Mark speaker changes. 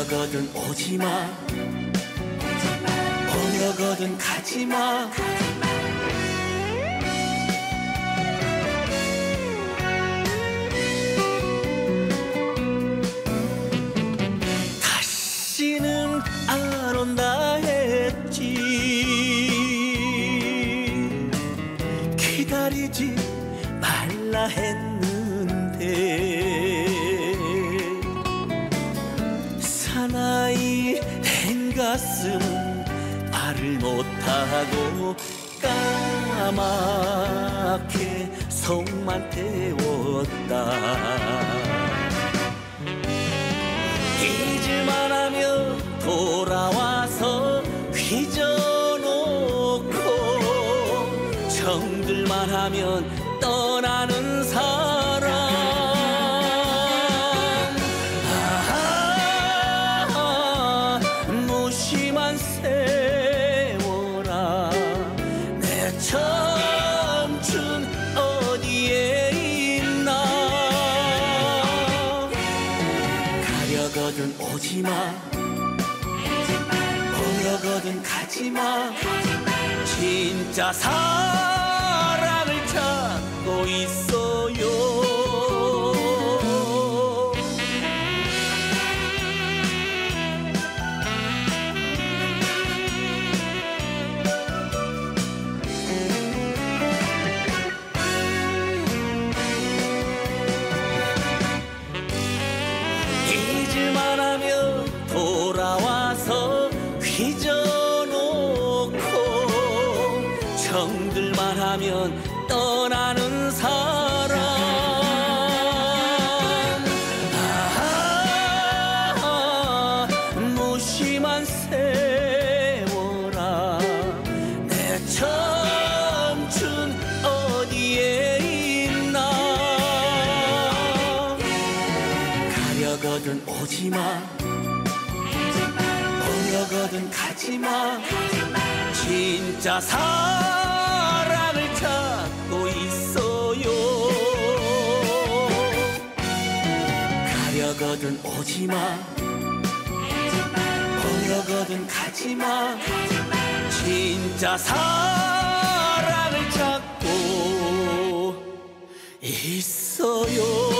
Speaker 1: 가려거든 오지마. 보려거든 가지마. 다시는 안 온다 했지. 기다리지 말라 했는데 된 가슴은 말을 못하고 까맣게 속만 태웠다. 잊을만 하면 돌아와서 휘저놓고 정들만 하면 떠나는 사람 가려거든 오지마. 보려거든 가지마. 진짜 사 정들만 하면 떠나는 사람. 아하, 무심한 세월아. 내 청춘 어디에 있나? 가려거든 오지마. 보려거든 가지마. 진짜 사 가려거든 오지마. 보려거든 가지마. 진짜 사랑을 찾고 있어요